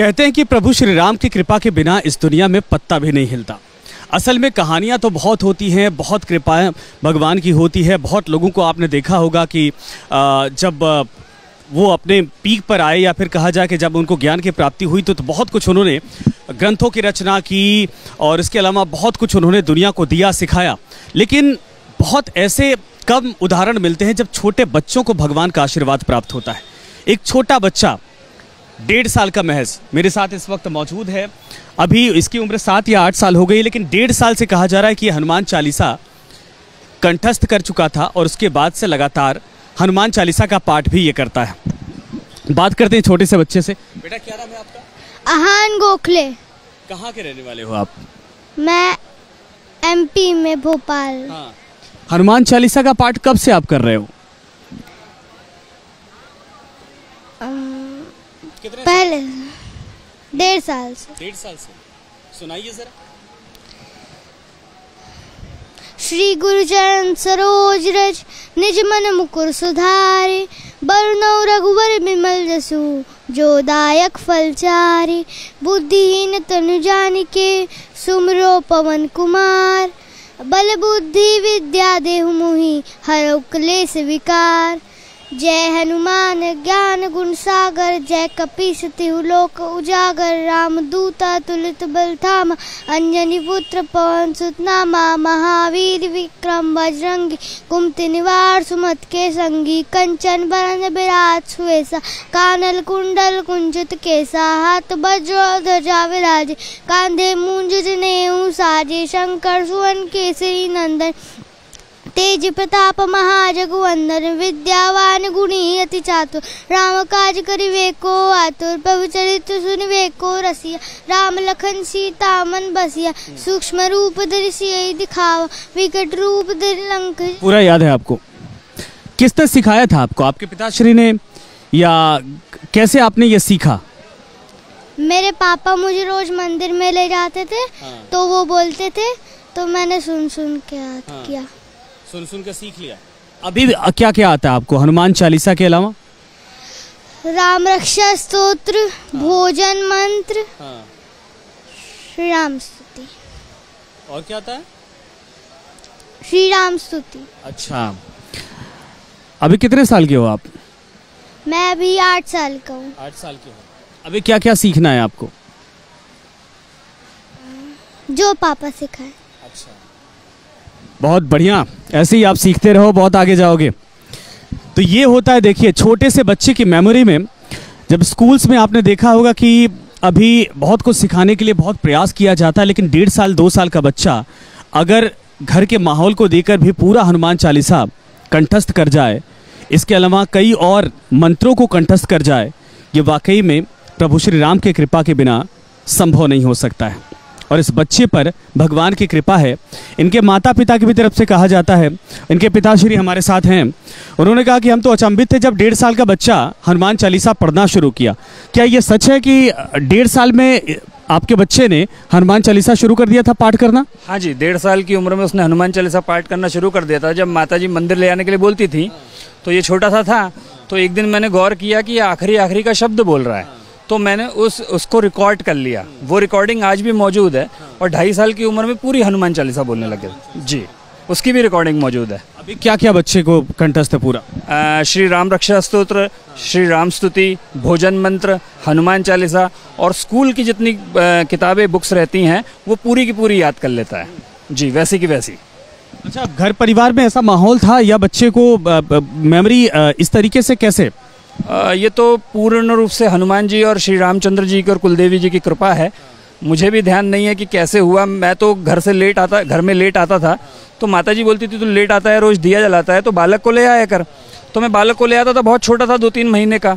कहते हैं कि प्रभु श्री राम की कृपा के बिना इस दुनिया में पत्ता भी नहीं हिलता। असल में कहानियाँ तो बहुत होती हैं बहुत कृपाएँ भगवान की होती है। बहुत लोगों को आपने देखा होगा कि जब वो अपने पीक पर आए या फिर कहा जाए कि जब उनको ज्ञान की प्राप्ति हुई तो, तो बहुत कुछ उन्होंने ग्रंथों की रचना की और इसके अलावा बहुत कुछ उन्होंने दुनिया को दिया सिखाया। लेकिन बहुत ऐसे कम उदाहरण मिलते हैं जब छोटे बच्चों को भगवान का आशीर्वाद प्राप्त होता है। एक छोटा बच्चा डेढ़ साल का महज मेरे साथ इस वक्त मौजूद है। अभी इसकी उम्र सात या आठ साल हो गई लेकिन डेढ़ साल से कहा जा रहा है कि हनुमान चालीसा कंठस्थ कर चुका था और उसके बाद से लगातार हनुमान चालीसा का पाठ भी ये करता है। बात करते हैं छोटे से बच्चे से। बेटा क्या नाम है आपका? अहान गोखले। कहाँ के रहने वाले हो आप? मैं एमपी में भोपाल। हाँ। हनुमान चालीसा का पाठ कब से आप कर रहे हो? कितने पहले। डेढ़ साल से। डेढ़ साल से। सुनाइए जरा। श्री गुरु चरण सरोज रज निज मन मुकुर सुधारे बरनौ रघुवर बिमल जसु जो दायक फल चारे बुद्धिहीन तनु जान के सुमरो पवन कुमार। बल बुद्धि विद्या देहु मोहि हरौ क्लेश विकार। जय हनुमान ज्ञान गुण सागर, जय कपीस तिहु लोक उजागर, राम दूता तुलित बल धाम, अंजनी पुत्र पवन सुत नामा महावीर विक्रम बजरंगी कुमति निवार सुमत के संगी, कंचन बरन विराट सुवेसा कानल कुंडल कुंजित केसा हाथ वज्र ध्वजा विराजे, कांधे मूंज जनेऊ साजे, शंकर सुवन केसरी नंदन तेज प्रताप महाजगवंदन विद्यावान गुणी अति चातुर राम काज करिवे को आतुर प्रभु चरित्र सुनिवे को रसिया। राम लखन सीता मन बसिया सूक्ष्म रूप सियहि दिखावा। विकट रूप लंक पूरा याद है आपको? किसने सिखाया था आपको? आपके पिताश्री ने या कैसे आपने ये सीखा? मेरे पापा मुझे रोज मंदिर में ले जाते थे हाँ। तो वो बोलते थे तो मैंने सुन सुन के याद हाँ। किया। सुन सुन के सीख लिया। अभी क्या क्या आता है आपको? हनुमान चालीसा के अलावा? राम रक्षा स्तोत्र भोजन मंत्र श्री राम स्तुति। और क्या आता है? श्री राम स्तुति। अच्छा। अभी कितने साल के हो आप? मैं अभी आठ साल का हूँ। आठ साल के हो। अभी क्या क्या सीखना है आपको? जो पापा सिखाए। अच्छा। बहुत बढ़िया। ऐसे ही आप सीखते रहो, बहुत आगे जाओगे। तो ये होता है, देखिए, छोटे से बच्चे की मेमोरी में, जब स्कूल्स में आपने देखा होगा कि अभी बहुत कुछ सिखाने के लिए बहुत प्रयास किया जाता है, लेकिन डेढ़ साल, दो साल का बच्चा अगर घर के माहौल को देकर भी पूरा हनुमान चालीसा कंठस्थ कर जाए, इसके अलावा कई और मंत्रों को कंठस्थ कर जाए, ये वाकई में प्रभु श्री राम के कृपा के बिना संभव नहीं हो सकता है। और इस बच्चे पर भगवान की कृपा है। इनके माता पिता की भी तरफ़ से कहा जाता है। इनके पिताश्री हमारे साथ हैं। उन्होंने कहा कि हम तो अचंभित थे जब डेढ़ साल का बच्चा हनुमान चालीसा पढ़ना शुरू किया। क्या ये सच है कि डेढ़ साल में आपके बच्चे ने हनुमान चालीसा शुरू कर दिया था पाठ करना? हाँ जी, डेढ़ साल की उम्र में उसने हनुमान चालीसा पाठ करना शुरू कर दिया था। जब माता जी मंदिर ले आने के लिए बोलती थी तो ये छोटा सा था। तो एक दिन मैंने गौर किया कि आखिरी आखिरी का शब्द बोल रहा है। तो मैंने उस उसको रिकॉर्ड कर लिया। वो रिकॉर्डिंग आज भी मौजूद है और ढाई साल की उम्र में पूरी हनुमान चालीसा बोलने लगे। जी उसकी भी रिकॉर्डिंग मौजूद है। अभी क्या क्या बच्चे को कंठस्थ है पूरा? अ, श्री राम रक्षा स्त्रोत्र श्री राम स्तुति भोजन मंत्र हनुमान चालीसा और स्कूल की जितनी किताबें बुक्स रहती हैं वो पूरी की पूरी याद कर लेता है। जी वैसी की वैसी। अच्छा घर परिवार में ऐसा माहौल था या बच्चे को मेमोरी इस तरीके से कैसे ये तो पूर्ण रूप से हनुमान जी और श्री रामचंद्र जी की और कुलदेवी जी की कृपा है। मुझे भी ध्यान नहीं है कि कैसे हुआ। मैं तो घर से लेट आता घर में लेट आता था। तो माता जी बोलती थी तू लेट आता है रोज दिया जलाता है तो बालक को ले आया कर। तो मैं बालक को ले आता था बहुत छोटा था दो तीन महीने का।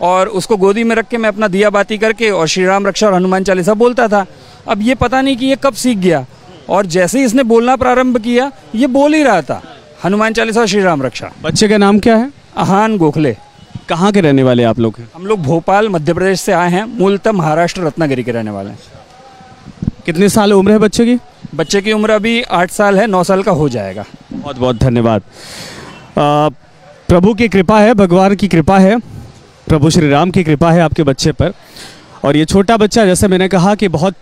और उसको गोदी में रख के मैं अपना दिया बाती करके और श्री राम रक्षा और हनुमान चालीसा बोलता था। अब ये पता नहीं कि ये कब सीख गया। और जैसे ही इसने बोलना प्रारंभ किया ये बोल ही रहा था हनुमान चालीसा और श्री राम रक्षा। बच्चे का नाम क्या है? आहान गोखले। कहाँ के रहने वाले आप लोग हम लोग भोपाल मध्य प्रदेश से आए हैं। मूलतः महाराष्ट्र रत्नागिरी के रहने वाले हैं। कितने साल उम्र है बच्चे की? बच्चे की उम्र अभी आठ साल है नौ साल का हो जाएगा। बहुत बहुत धन्यवाद प्रभु की कृपा है भगवान की कृपा है प्रभु श्री राम की कृपा है आपके बच्चे पर। और ये छोटा बच्चा जैसे मैंने कहा कि बहुत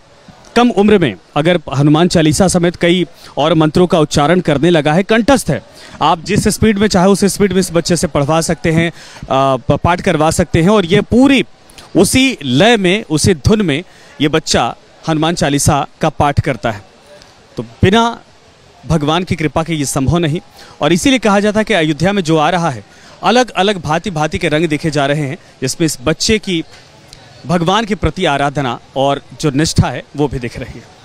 कम उम्र में अगर हनुमान चालीसा समेत कई और मंत्रों का उच्चारण करने लगा है, कंठस्थ है। आप जिस स्पीड में चाहे उस स्पीड में इस बच्चे से पढ़वा सकते हैं पाठ करवा सकते हैं और ये पूरी उसी लय में, उसी धुन में ये बच्चा हनुमान चालीसा का पाठ करता है। तो बिना भगवान की कृपा के ये संभव नहीं। और इसीलिए कहा जाता है कि अयोध्या में जो आ रहा है अलग अलग भांति भांति के रंग देखे जा रहे हैं, जिसमें इस बच्चे की भगवान के प्रति आराधना और जो निष्ठा है वो भी दिख रही है।